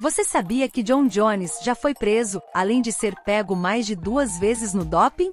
Você sabia que John Jones já foi preso, além de ser pego mais de duas vezes no doping?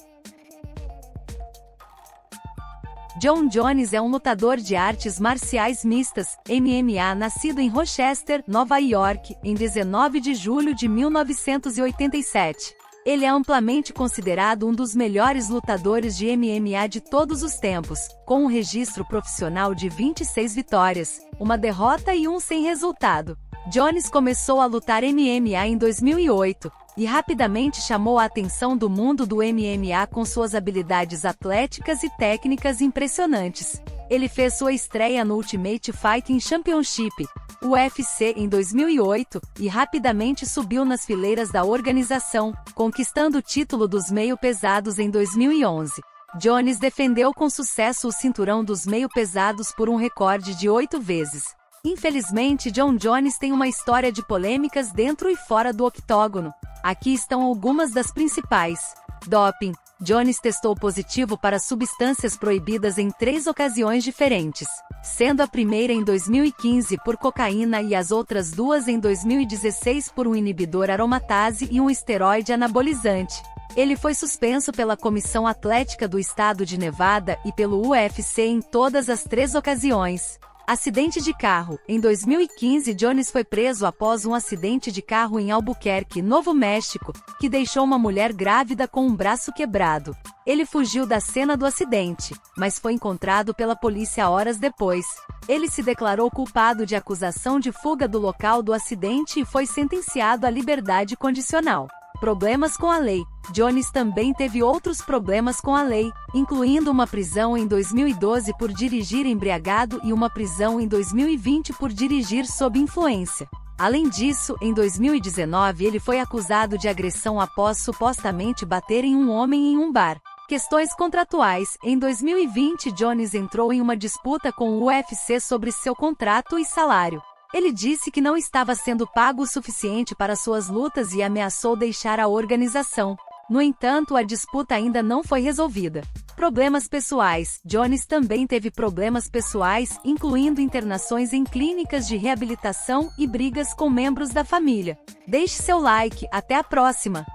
John Jones é um lutador de artes marciais mistas, MMA, nascido em Rochester, Nova York, em 19 de julho de 1987. Ele é amplamente considerado um dos melhores lutadores de MMA de todos os tempos, com um registro profissional de 26 vitórias, uma derrota e um sem resultado. Jones começou a lutar MMA em 2008 e rapidamente chamou a atenção do mundo do MMA com suas habilidades atléticas e técnicas impressionantes. Ele fez sua estreia no Ultimate Fighting Championship, UFC, em 2008 e rapidamente subiu nas fileiras da organização, conquistando o título dos meio pesados em 2011. Jones defendeu com sucesso o cinturão dos meio pesados por um recorde de oito vezes. Infelizmente, John Jones tem uma história de polêmicas dentro e fora do octógono. Aqui estão algumas das principais. Doping. Jones testou positivo para substâncias proibidas em três ocasiões diferentes, sendo a primeira em 2015 por cocaína e as outras duas em 2016 por um inibidor aromatase e um esteroide anabolizante. Ele foi suspenso pela Comissão Atlética do Estado de Nevada e pelo UFC em todas as três ocasiões. Acidente de carro. Em 2015, Jones foi preso após um acidente de carro em Albuquerque, Novo México, que deixou uma mulher grávida com um braço quebrado. Ele fugiu da cena do acidente, mas foi encontrado pela polícia horas depois. Ele se declarou culpado de acusação de fuga do local do acidente e foi sentenciado à liberdade condicional. Problemas com a lei. Jones também teve outros problemas com a lei, incluindo uma prisão em 2012 por dirigir embriagado e uma prisão em 2020 por dirigir sob influência. Além disso, em 2019 ele foi acusado de agressão após supostamente bater em um homem em um bar. Questões contratuais. Em 2020, Jones entrou em uma disputa com o UFC sobre seu contrato e salário. Ele disse que não estava sendo pago o suficiente para suas lutas e ameaçou deixar a organização. No entanto, a disputa ainda não foi resolvida. Problemas pessoais. Jones também teve problemas pessoais, incluindo internações em clínicas de reabilitação e brigas com membros da família. Deixe seu like, até a próxima!